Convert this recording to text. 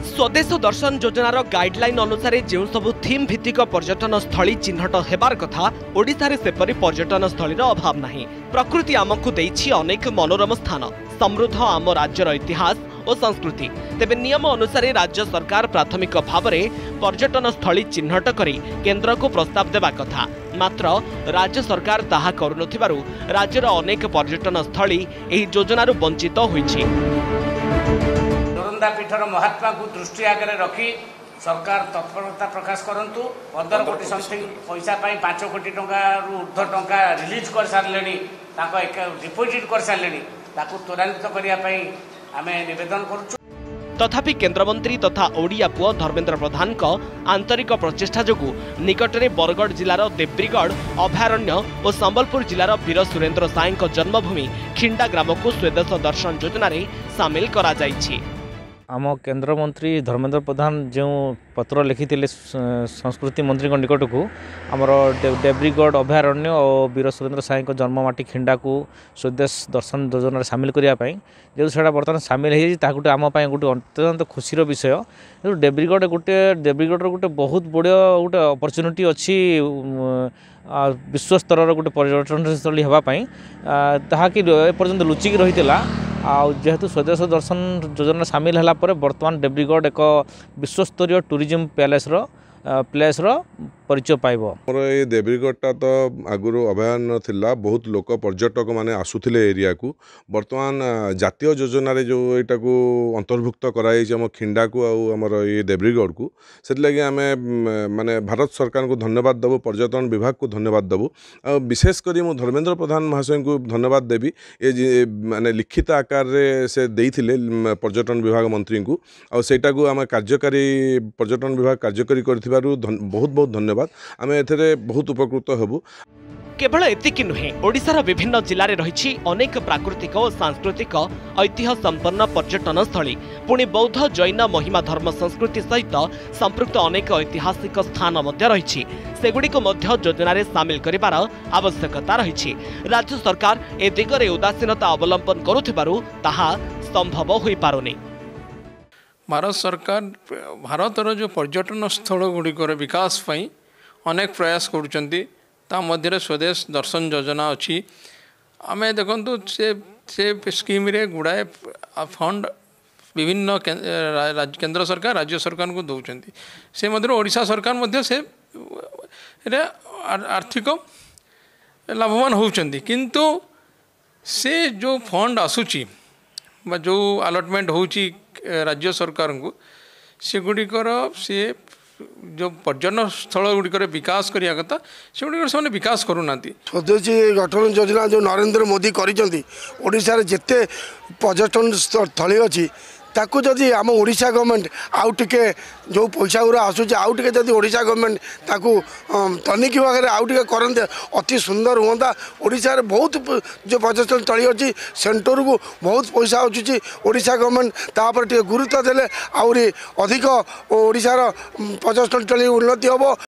ସ୍ୱଦେଶ ଦର୍ଶନ ଯୋଜନାର ଗାଇଡଲାଇନ ଅନୁସାରେ ଯେଉଁ ସବୁ ଥିମ୍ ଭିତ୍ତିକ ପର୍ଯ୍ୟଟନ ସ୍ଥଳୀ ଚିହ୍ନଟ ହେବାର କଥା ଓଡ଼ିଶାରେ ସେପରି ପର୍ଯ୍ୟଟନ ସ୍ଥଳୀର ଅଭାବ ନାହିଁ। ପ୍ରକୃତି ଆମକୁ ଦେଇଛି ଅନେକ ମନୋରମ ସ୍ଥାନ। ସମୃଦ୍ଧ ଆମ ରାଜ୍ୟର ଇତିହାସ ଓ ସଂସ୍କୃତି। ତେବେ ନିୟମ ଅନୁସାରେ ରାଜ୍ୟ ସରକାର ପ୍ରାଥମିକ ଭାବରେ ପର୍ଯ୍ୟଟନ ସ୍ଥଳୀ ଚିହ୍ନଟ କରି କେନ୍ଦ୍ରକୁ ପ୍ରସ୍ତାବ ଦେବା କଥା। ମାତ୍ର ରାଜ୍ୟ ସରକାର ତାହା କରୁନଥିବାରୁ ରାଜ୍ୟର ଅନେକ ପର୍ଯ୍ୟଟନ ସ୍ଥଳୀ ଏହି ଯୋଜନାରୁ ବଞ୍ଚିତ ହୋଇଛି। ନରନ୍ଦା ପୀଠର ମହାତ୍ମାକୁ ଦୃଷ୍ଟି ଆଗରେ ରଖି ସରକାର ତତ୍ପରତା ପ୍ରକାଶ କରନ୍ତୁ ପନ୍ଦର କୋଟି ସମଥିଙ୍ଗ ପଇସା ପାଇଁ ପାଞ୍ଚ କୋଟି ଟଙ୍କାରୁ ଉର୍ଦ୍ଧ୍ୱ ଟଙ୍କା ରିଲିଜ୍ କରିସାରିଲେଣି ତାଙ୍କ ଡିପୋଜିଟ୍ କରିସାରିଲେଣି ତାକୁ ତ୍ୱରାନ୍ୱିତ କରିବା ପାଇଁ ଆମେ ନିବେଦନ କରୁଛୁ ତଥାପି କେନ୍ଦ୍ରମନ୍ତ୍ରୀ ତଥା ଓଡ଼ିଆ ପୁଅ ଧର୍ମେନ୍ଦ୍ର ପ୍ରଧାନଙ୍କ ଆନ୍ତରିକ ପ୍ରଚେଷ୍ଟା ଯୋଗୁଁ ନିକଟରେ ବରଗଡ଼ ଜିଲ୍ଲାର ଦେବ୍ରିଗଡ଼ ଅଭୟାରଣ୍ୟ ଓ ସମ୍ବଲପୁର ଜିଲ୍ଲାର ବୀର ସୁରେନ୍ଦ୍ର ସାଏଙ୍କ ଜନ୍ମଭୂମି ଖିଣ୍ଡା ଗ୍ରାମକୁ ସ୍ୱଦେଶ ଦର୍ଶନ ଯୋଜନାରେ ସାମିଲ କରାଯାଇଛି। ଆମ କେନ୍ଦ୍ରମନ୍ତ୍ରୀ ଧର୍ମେନ୍ଦ୍ର ପ୍ରଧାନ ଯେଉଁ ପତ୍ର ଲେଖିଥିଲେ ସଂସ୍କୃତି ମନ୍ତ୍ରୀଙ୍କ ନିକଟକୁ ଆମର ଡେବ୍ରିଗଡ଼ ଅଭୟାରଣ୍ୟ ଓ ବୀର ସୁରେନ୍ଦ୍ର ସାଏଙ୍କ ଜନ୍ମମାଟି ଖିଣ୍ଡାକୁ ସ୍ୱଦେଶ ଦର୍ଶନ ଯୋଜନାରେ ସାମିଲ କରିବା ପାଇଁ ଯେହେତୁ ସେଇଟା ବର୍ତ୍ତମାନ ସାମିଲ ହୋଇଯାଇଛି ତାହା ଗୋଟେ ଆମ ପାଇଁ ଗୋଟେ ଅତ୍ୟନ୍ତ ଖୁସିର ବିଷୟ। ଯେହେତୁ ଡେବ୍ରିଗଡ଼ ଗୋଟେ ଡେବ୍ରିଗଡ଼ର ଗୋଟେ ବହୁତ ବଡ଼ ଗୋଟେ ଅପରଚ୍ୟୁନିଟି ଅଛି ବିଶ୍ୱସ୍ତରର ଗୋଟେ ପର୍ଯ୍ୟଟନସ୍ଥଳୀ ହେବା ପାଇଁ। ତାହାକି ଏପର୍ଯ୍ୟନ୍ତ ଲୁଚିକି ରହିଥିଲା। ଆଉ ଯେହେତୁ ସ୍ୱଦେଶ ଦର୍ଶନ ଯୋଜନା ସାମିଲ ହେଲା ପରେ ବର୍ତ୍ତମାନ ଡେବ୍ରିଗଡ଼ ଏକ ବିଶ୍ୱସ୍ତରୀୟ ଟୁରିଜିମ୍ ପ୍ୟାଲେସ୍ର ପ୍ଲେସ୍ର ପରିଚୟ ପାଇବ। ଆମର ଏଇ ଦେବୀଗଡ଼ଟା ତ ଆଗରୁ ଅଭୟାରଣ୍ୟ ଥିଲା ବହୁତ ଲୋକ ପର୍ଯ୍ୟଟକମାନେ ଆସୁଥିଲେ ଏରିଆକୁ। ବର୍ତ୍ତମାନ ଜାତୀୟ ଯୋଜନାରେ ଯେଉଁ ଏଇଟାକୁ ଅନ୍ତର୍ଭୁକ୍ତ କରାଯାଇଛି ଆମ ଖିଣ୍ଡାକୁ ଆଉ ଆମର ଏଇ ଦେବ୍ରିଗଡ଼କୁ ସେଥିଲାଗି ଆମେ ମାନେ ଭାରତ ସରକାରଙ୍କୁ ଧନ୍ୟବାଦ ଦେବୁ ପର୍ଯ୍ୟଟନ ବିଭାଗକୁ ଧନ୍ୟବାଦ ଦେବୁ। ଆଉ ବିଶେଷ କରି ମୁଁ ଧର୍ମେନ୍ଦ୍ର ପ୍ରଧାନ ମହାଶୟଙ୍କୁ ଧନ୍ୟବାଦ ଦେବି ଏ ମାନେ ଲିଖିତ ଆକାରରେ ସେ ଦେଇଥିଲେ ପର୍ଯ୍ୟଟନ ବିଭାଗ ମନ୍ତ୍ରୀଙ୍କୁ। ଆଉ ସେଇଟାକୁ ଆମେ କାର୍ଯ୍ୟକାରୀ ପର୍ଯ୍ୟଟନ ବିଭାଗ କାର୍ଯ୍ୟକାରୀ କରିଥିବାରୁ ବହୁତ ବହୁତ ଧନ୍ୟବାଦ। ଆମେ ଏଥିରେ ବହୁତ ଉପକୃତ ହେବୁ। କେବଳ ଏତିକି ନୁହେଁ ଓଡ଼ିଶାର ବିଭିନ୍ନ ଜିଲ୍ଲାରେ ରହିଛି ଅନେକ ପ୍ରାକୃତିକ ଓ ସାଂସ୍କୃତିକ ଐତିହ୍ୟ ସମ୍ପନ୍ନ ପର୍ଯ୍ୟଟନ ସ୍ଥଳୀ। ପୁଣି ବୌଦ୍ଧ ଜୈନ ମହିମା ଧର୍ମ ସଂସ୍କୃତି ସହିତ ସମ୍ପୃକ୍ତ ଅନେକ ଐତିହାସିକ ସ୍ଥାନ ମଧ୍ୟ ରହିଛି। ସେଗୁଡ଼ିକୁ ମଧ୍ୟ ଯୋଜନାରେ ସାମିଲ କରିବାର ଆବଶ୍ୟକତା ରହିଛି। ରାଜ୍ୟ ସରକାର ଏ ଦିଗରେ ଉଦାସୀନତା ଅବଲମ୍ବନ କରୁଥିବାରୁ ତାହା ସମ୍ଭବ ହୋଇପାରୁନି। ଭାରତ ସରକାର ଭାରତର ଯେଉଁ ପର୍ଯ୍ୟଟନ ସ୍ଥଳ ଗୁଡ଼ିକର ବିକାଶ ପାଇଁ ଅନେକ ପ୍ରୟାସ କରୁଛନ୍ତି ତା ମଧ୍ୟରେ ସ୍ୱଦେଶ ଦର୍ଶନ ଯୋଜନା ଅଛି ଆମେ ଦେଖନ୍ତୁ ସେ ସେ ସ୍କିମ୍ରେ ଗୁଡ଼ାଏ ଫଣ୍ଡ ବିଭିନ୍ନ କେନ୍ଦ୍ର ସରକାର ରାଜ୍ୟ ସରକାରଙ୍କୁ ଦେଉଛନ୍ତି ସେ ମଧ୍ୟରୁ ଓଡ଼ିଶା ସରକାର ମଧ୍ୟ ସେ ଆର୍ଥିକ ଲାଭବାନ ହେଉଛନ୍ତି କିନ୍ତୁ ସେ ଯେଉଁ ଫଣ୍ଡ ଆସୁଛି ବା ଯେଉଁ ଆଲଟମେଣ୍ଟ ହେଉଛି ରାଜ୍ୟ ସରକାରଙ୍କୁ ସେଗୁଡ଼ିକର ସିଏ ଯେଉଁ ପର୍ଯ୍ୟଟନ ସ୍ଥଳ ଗୁଡ଼ିକରେ ବିକାଶ କରିବା କଥା ସେଗୁଡ଼ିକର ସେମାନେ ବିକାଶ କରୁନାହାନ୍ତି। ସ୍ୱଦେଶୀ ଗଠନ ଯୋଜନା ଯେଉଁ ନରେନ୍ଦ୍ର ମୋଦି କରିଛନ୍ତି ଓଡ଼ିଶାରେ ଯେତେ ପର୍ଯ୍ୟଟନ ସ୍ଥଳୀ ଅଛି ତାକୁ ଯଦି ଆମ ଓଡ଼ିଶା ଗଭର୍ଣ୍ଣମେଣ୍ଟ ଆଉ ଟିକେ ଯେଉଁ ପଇସା ଗୁଡ଼ା ଆସୁଛି ଆଉ ଟିକେ ଯଦି ଓଡ଼ିଶା ଗଭର୍ଣ୍ଣମେଣ୍ଟ ତାକୁ ତନିଖି ଭାଗରେ ଆଉ ଟିକେ କରନ୍ତେ ଅତି ସୁନ୍ଦର ହୁଅନ୍ତା। ଓଡ଼ିଶାରେ ବହୁତ ଯେଉଁ ପର୍ଯ୍ୟଟନ ସ୍ଥଳୀ ଅଛି ସେଣ୍ଟରକୁ ବହୁତ ପଇସା ଆସୁଛି ଓଡ଼ିଶା ଗଭର୍ଣ୍ଣମେଣ୍ଟ ତାପରେ ଟିକେ ଗୁରୁତ୍ୱ ଦେଲେ ଆହୁରି ଅଧିକ ଓଡ଼ିଶାର ପର୍ଯ୍ୟଟନ ସ୍ଥଳୀ ଉନ୍ନତି ହେବ।